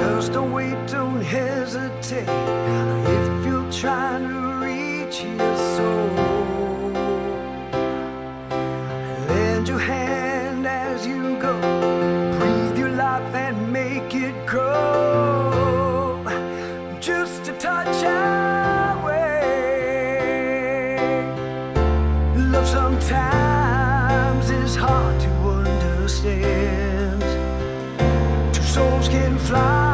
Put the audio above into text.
Just don't wait, don't hesitate. If you're trying to reach your soul, lend your hand as you go. Breathe your life and make it grow. Just a touch away. Love sometimes is hard to understand. Two souls can fly